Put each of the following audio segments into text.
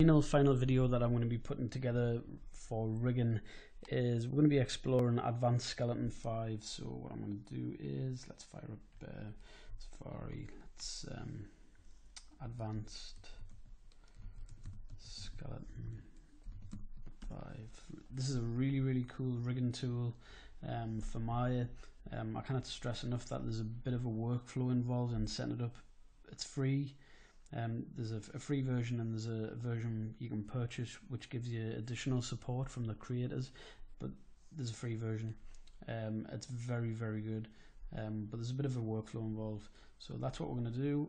final final video that I'm going to be putting together for rigging is we're going to be exploring advanced skeleton 5 so what I'm going to do is let's fire up uh, Safari. Let's um, advanced skeleton 5 this is a really really cool rigging tool um, for Maya. Um, I can't stress enough that there's a bit of a workflow involved in setting it up. It's free um, there's a, a, free version and there's a version you can purchase which gives you additional support from the creators but there's a free version. Um, it's very very good. Um, but there's a bit of a workflow involved. So that's what we're going to do.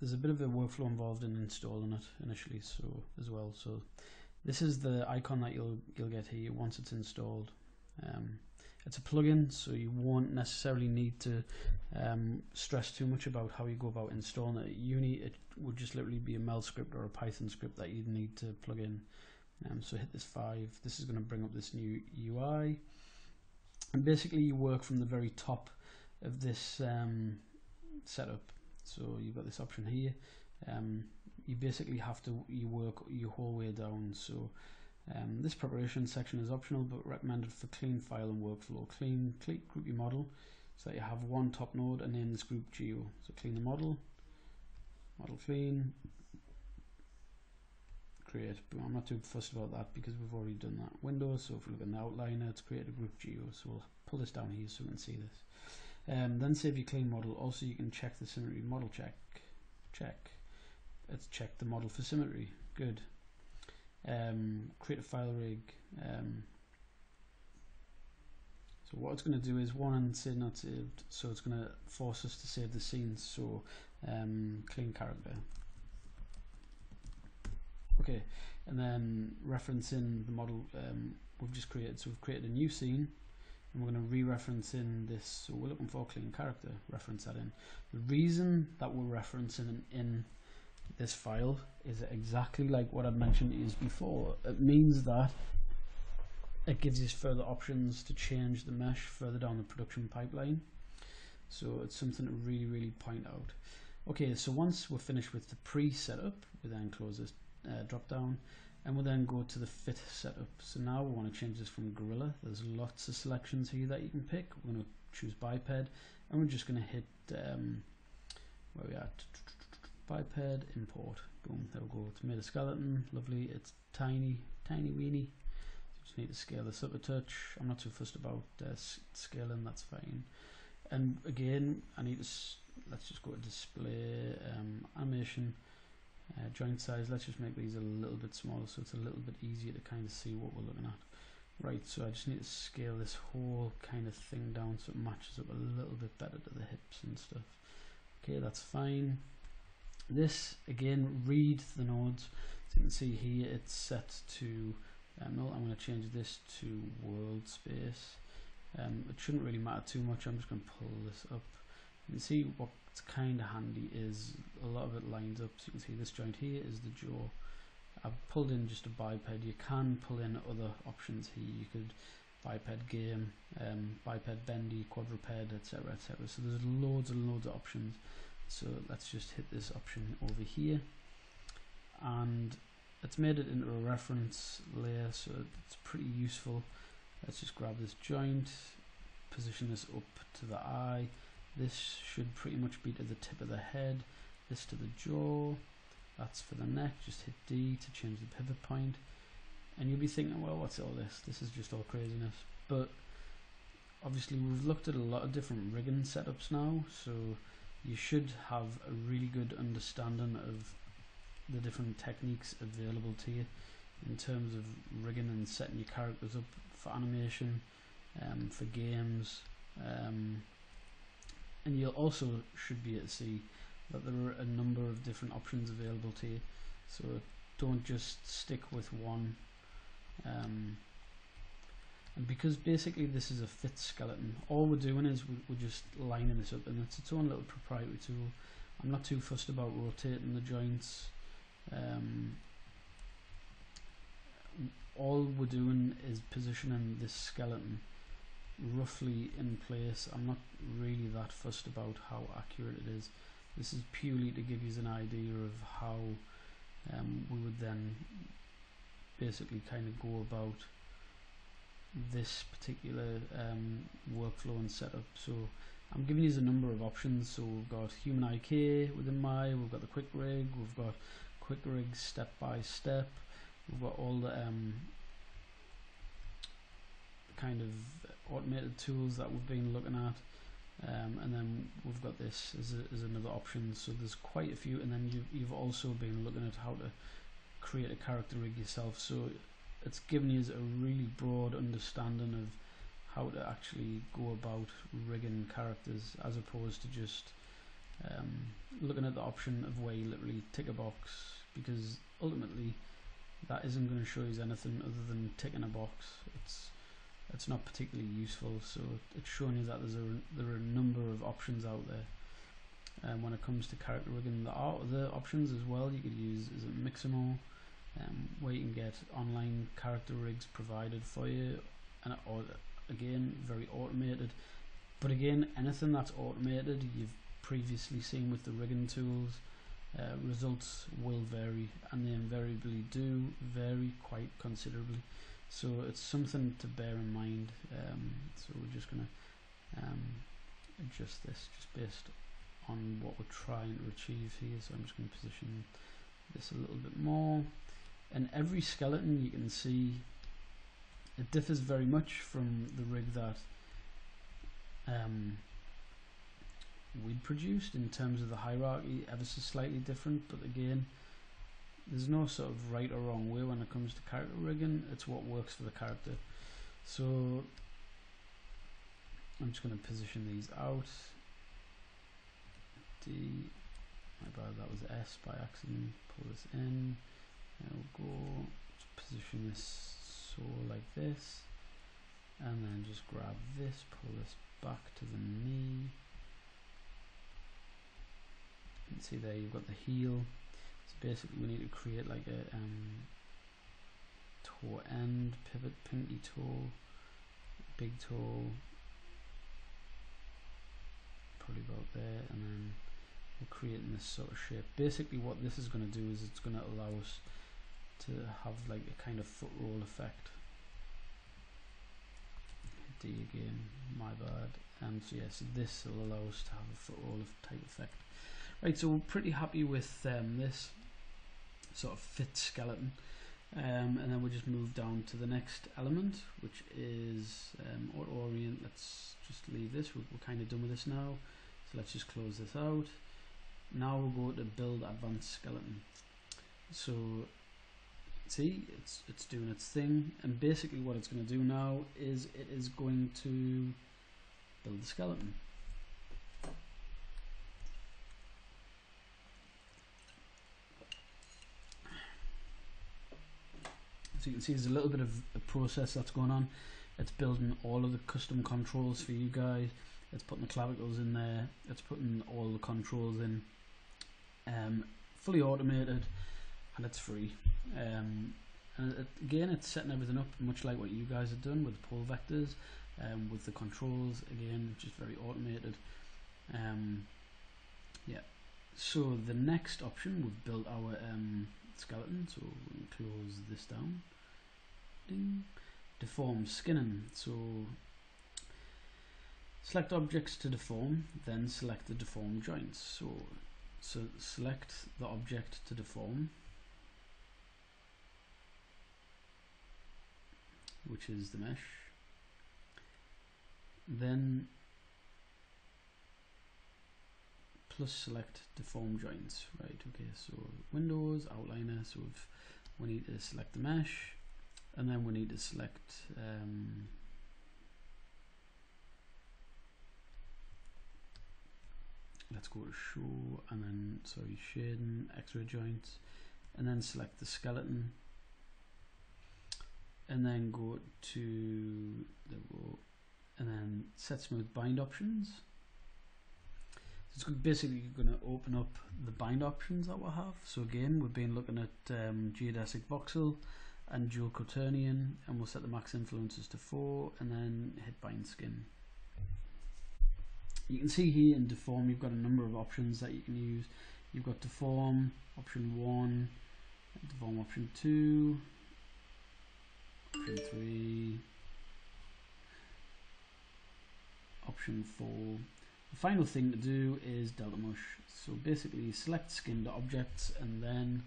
There's a bit of a workflow involved in installing it initially so as well. So this is the icon that you'll you'll get here once it's installed. Um, it's a plugin so you won't necessarily need to um, stress too much about how you go about installing it. Uni it would just literally be a Mel script or a Python script that you'd need to plug in. Um, so hit this 5, this is going to bring up this new UI and basically you work from the very top of this um, setup. So you've got this option here. Um, you basically have to you work your whole way down. So um, this preparation section is optional but recommended for clean file and workflow. Clean, clean group your model so that you have one top node and name this group geo. So clean the model, model clean, create. But I'm not too fussed about that because we've already done that. Windows, so if we look in the outliner, it's create a group geo. So we'll pull this down here so we can see this. Um, then save your clean model. Also, you can check the symmetry model check. Check. Let's check the model for symmetry. Good um, create a file rig. Um, so what it's going to do is one and say not saved, so it's going to force us to save the scenes. So um, clean character. Okay, and then referencing the model um, we've just created. So we've created a new scene and we're going to re-reference in this so we're looking for clean character reference that in the reason that we're referencing in this file is exactly like what I mentioned is before. It means that it gives you further options to change the mesh further down the production pipeline. So it's something to really, really point out. Okay, so once we're finished with the pre-setup, we then close this uh, drop down and we'll then go to the fit setup. So now we want to change this from Gorilla. There's lots of selections here that you can pick. We're going to choose biped and we're just going to hit um, where we at biped import. Boom there we go. It's made a skeleton. Lovely. It's tiny tiny weeny. Just need to scale this up a touch. I'm not too fussed about uh, scaling. That's fine. And again I need to let's just go to display um, animation uh, joint size. Let's just make these a little bit smaller so it's a little bit easier to kind of see what we're looking at. Right so I just need to scale this whole kind of thing down so it matches up a little bit better to the hips and stuff. Okay that's fine this again read the nodes. So you can see here it's set to um, I'm going to change this to world space. Um, it shouldn't really matter too much. I'm just going to pull this up. Can see what's kind of handy is a lot of it lines up. So you can see this joint here is the jaw. I've pulled in just a biped. You can pull in other options here. You could biped game um, biped bendy quadruped etc etc so there's loads and loads of options so let's just hit this option over here. And it's made it into a reference layer so it's pretty useful. Let's just grab this joint position this up to the eye. This should pretty much be to the tip of the head this to the jaw. That's for the neck just hit D to change the pivot point. And you'll be thinking well what's all this? This is just all craziness. But obviously we've looked at a lot of different rigging setups now so you should have a really good understanding of the different techniques available to you in terms of rigging and setting your characters up for animation, um, for games, um, and you also should be able to see that there are a number of different options available to you. So don't just stick with one. Um, and because basically this is a fit skeleton all we're doing is we, are just lining this up and it's its own little proprietary tool. I'm not too fussed about rotating the joints. Um, all we're doing is positioning this skeleton roughly in place. I'm not really that fussed about how accurate it is. This is purely to give you an idea of how um, we would then basically kind of go about this particular um, workflow and setup. So I'm giving you a number of options. So we've got human IK within Maya, we've got the quick rig, we've got quick rig step by step, we've got all the um, kind of automated tools that we've been looking at. Um, and then we've got this as, a, as another option so there's quite a few and then you've, you've also been looking at how to create a character rig yourself so it's given you a really broad understanding of how to actually go about rigging characters as opposed to just um, looking at the option of where you literally tick a box because ultimately that isn't going to show you anything other than ticking a box. It's it's not particularly useful so it's showing you that there's a there are a number of options out there. And um, when it comes to character rigging there are other options as well you could use. Is it Mixamo um, where you can get online character rigs provided for you and or again very automated. But again anything that's automated you've previously seen with the rigging tools uh, results will vary and they invariably do vary quite considerably. So it's something to bear in mind. Um, so we're just going to um, adjust this just based on what we're trying to achieve here. So I'm just going to position this a little bit more and every skeleton you can see it differs very much from the rig that um, we'd produced in terms of the hierarchy ever so slightly different. But again there's no sort of right or wrong way when it comes to character rigging. It's what works for the character. So I'm just going to position these out. D my bad that was S by accident. Pull this in we'll go position this so like this and then just grab this pull this back to the knee. And see there you've got the heel. So basically we need to create like a um, toe end pivot pinky toe big toe probably about there and then we're creating this sort of shape. Basically what this is going to do is it's going to allow us to have like a kind of foot roll effect. D again, my bad. And so yes, this will allow us to have a foot roll type effect. Right, so we're pretty happy with um, this sort of fit skeleton. Um, and then we'll just move down to the next element, which is um, auto orient. Let's just leave this. We're, we're kind of done with this now. So let's just close this out. Now we'll go to build advanced skeleton. So see it's it's doing its thing and basically what it's going to do now is it is going to build the skeleton. So you can see there's a little bit of a process that's going on. It's building all of the custom controls for you guys. It's putting the clavicles in there. It's putting all the controls in um, fully automated and it's free um, and again it's setting everything up much like what you guys have done with the pole vectors um, with the controls again just very automated. Um, yeah. So the next option we've built our um, skeleton so we close this down. Ding. deform skinning. So select objects to deform then select the deform joints. So so select the object to deform which is the mesh. Then plus select deform joints right? Okay so windows outliner so we need to select the mesh and then we need to select um, let's go to show and then sorry shading x-ray joints and then select the skeleton and then go to the and then set smooth bind options. So it's basically going to open up the bind options that we'll have. So again, we've been looking at um, geodesic voxel and dual quaternion, and we'll set the max influences to 4 and then hit bind skin. You can see here in deform you've got a number of options that you can use. You've got deform option 1, deform option 2, 3 option 4 the final thing to do is delta mush. So basically select skinned objects and then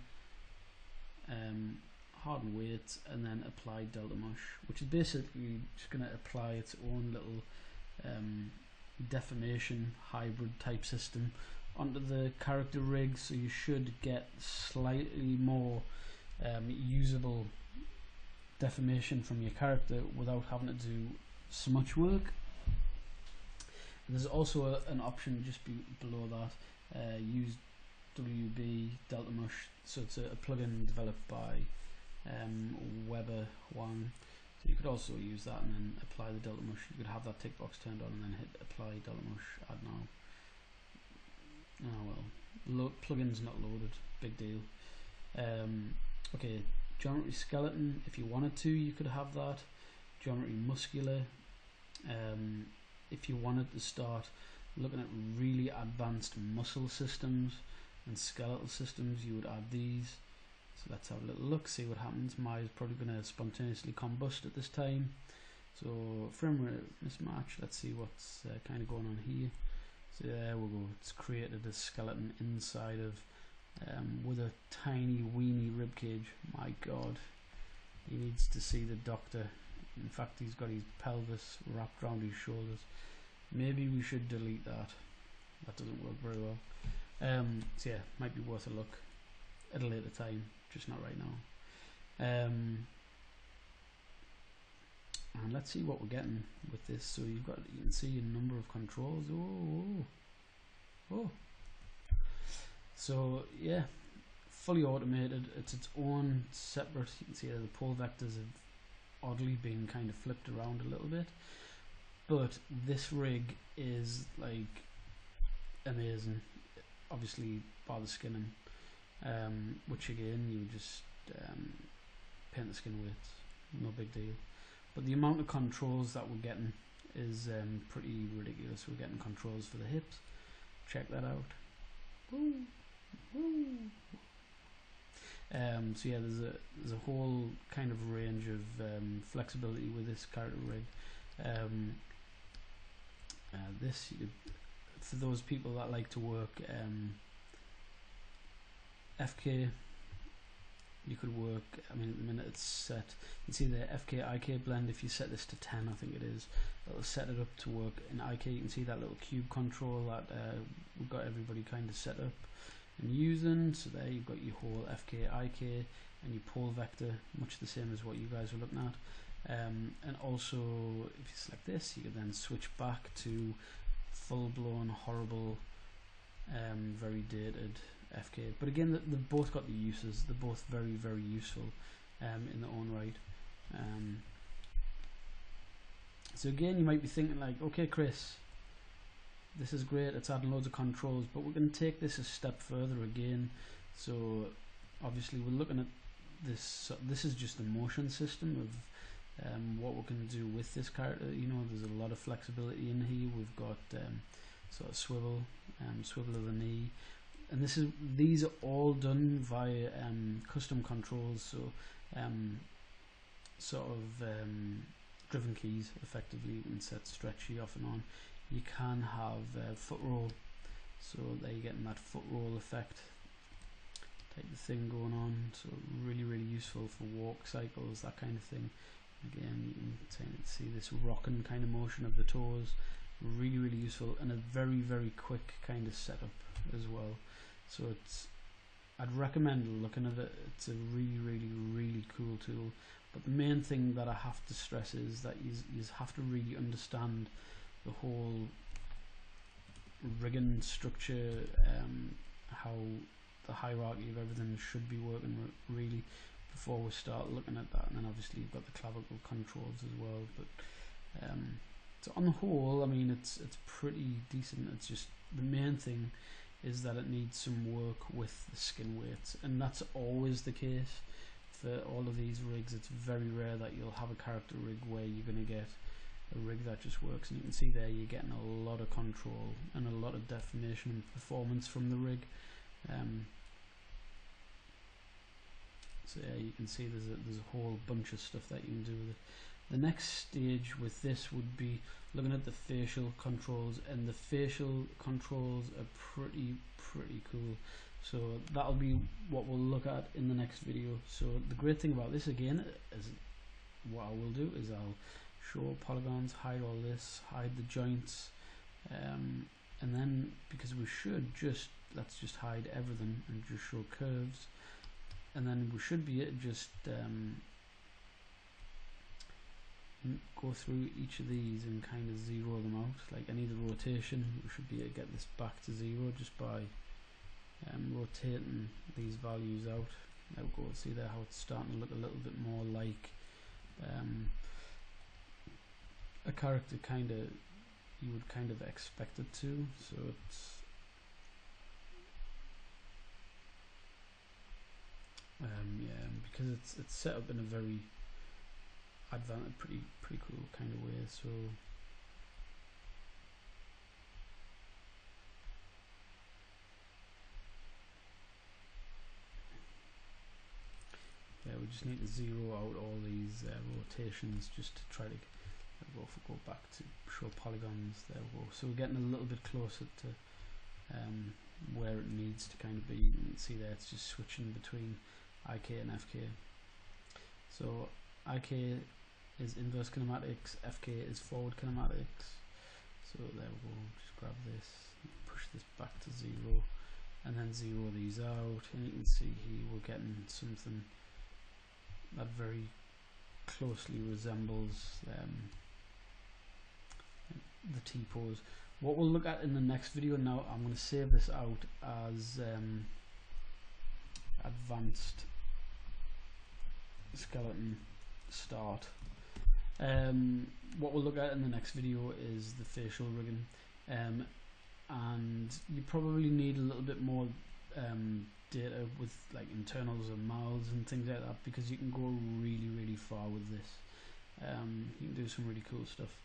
um, harden weight and then apply delta mush which is basically just going to apply its own little um, deformation hybrid type system onto the character rig. So you should get slightly more um, usable deformation from your character without having to do so much work. There's also a, an option just be below that uh, use WB Delta Mush so it's a, a plugin developed by um, Webber Huang so you could also use that and then apply the Delta Mush. You could have that tick box turned on and then hit apply Delta Mush add now. Oh well. Lo plugin's not loaded. Big deal. Um, okay geometry skeleton if you wanted to you could have that. Geometry muscular um, if you wanted to start looking at really advanced muscle systems and skeletal systems you would add these. So let's have a little look see what happens. Maya's probably going to spontaneously combust at this time. So frame rate mismatch let's see what's uh, kind of going on here. So there we go it's created a skeleton inside of um, with a tiny weeny rib cage. My god. He needs to see the doctor. In fact he's got his pelvis wrapped around his shoulders. Maybe we should delete that. That doesn't work very well. Um, so yeah might be worth a look at a later time just not right now. Um, and let's see what we're getting with this. So you've got you can see a number of controls. Oh oh, oh. So yeah fully automated. It's its own separate you can see the pole vectors have oddly been kind of flipped around a little bit. But this rig is like amazing obviously by the skinning um, which again you just um, paint the skin with. No big deal. But the amount of controls that we're getting is um, pretty ridiculous. We're getting controls for the hips. Check that out. Um, so yeah there's a there's a whole kind of range of um, flexibility with this character rig. Um, uh, this for those people that like to work um, FK you could work I mean at the minute it's set you see the FK IK blend if you set this to 10 I think it is it'll set it up to work in IK you can see that little cube control that uh, we've got everybody kind of set up and using so there you've got your whole FK IK and your pole vector much the same as what you guys were looking at. Um, and also if you select this you can then switch back to full-blown horrible um, very dated FK but again they've both got the uses. They're both very very useful um, in their own right. Um, so again you might be thinking like okay Chris this is great it's adding loads of controls but we're going to take this a step further again. So obviously we're looking at this so this is just a motion system of um, what we're going to do with this character you know there's a lot of flexibility in here. We've got um, sort of swivel um, swivel of the knee. And this is these are all done via um, custom controls so um, sort of um, driven keys effectively and set stretchy off and on you can have uh, foot roll. So there you're getting that foot roll effect. Type of thing going on so really really useful for walk cycles that kind of thing. Again you can see this rocking kind of motion of the toes. Really really useful and a very very quick kind of setup as well. So it's I'd recommend looking at it. It's a really really really cool tool. But the main thing that I have to stress is that you, you have to really understand the whole rigging structure um, how the hierarchy of everything should be working really before we start looking at that. And then obviously you've got the clavicle controls as well but um, so on the whole I mean it's it's pretty decent. It's just the main thing is that it needs some work with the skin weights. And that's always the case for all of these rigs. It's very rare that you'll have a character rig where you're going to get a rig that just works and you can see there you're getting a lot of control and a lot of definition and performance from the rig. Um, so yeah, you can see there's a, there's a whole bunch of stuff that you can do with it. The next stage with this would be looking at the facial controls and the facial controls are pretty pretty cool. So that'll be what we'll look at in the next video. So the great thing about this again is what I will do is I'll show polygons hide all this hide the joints um, and then because we should just let's just hide everything and just show curves and then we should be just um, go through each of these and kind of zero them out like any of the rotation we should be able to get this back to zero just by um, rotating these values out. There we go see there how it's starting to look a little bit more like um, a character kind of you would kind of expect it to so it's um, yeah because it's it's set up in a very advanced pretty pretty cool kind of way so yeah we just need to zero out all these uh, rotations just to try to go, if we go back to show polygons there we go. So we're getting a little bit closer to um, where it needs to kind of be. You can see there it's just switching between IK and FK so IK is inverse kinematics, FK is forward kinematics. So there we go just grab this push this back to zero and then zero these out. And you can see here we're getting something that very closely resembles um, the T-pose. What we'll look at in the next video now, I'm going to save this out as um, advanced skeleton start. Um, what we'll look at in the next video is the facial rigging um, and you probably need a little bit more um, data with like internals and mouths and things like that because you can go really really far with this um, you can do some really cool stuff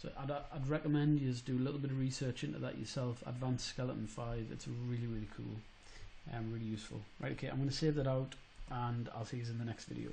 so I'd, uh, I'd recommend you just do a little bit of research into that yourself. Advanced skeleton 5 it's really really cool and really useful. Right okay I'm going to save that out and I'll see you in the next video